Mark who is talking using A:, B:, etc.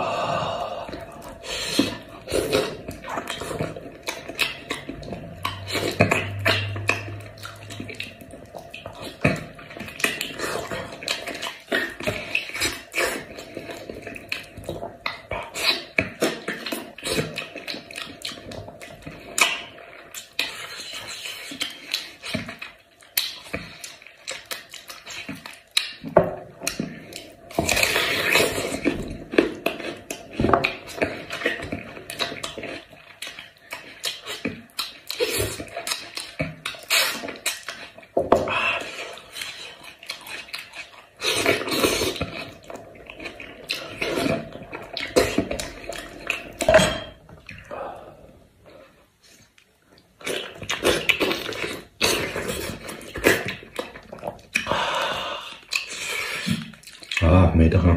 A: Oh. 啊，没得哈。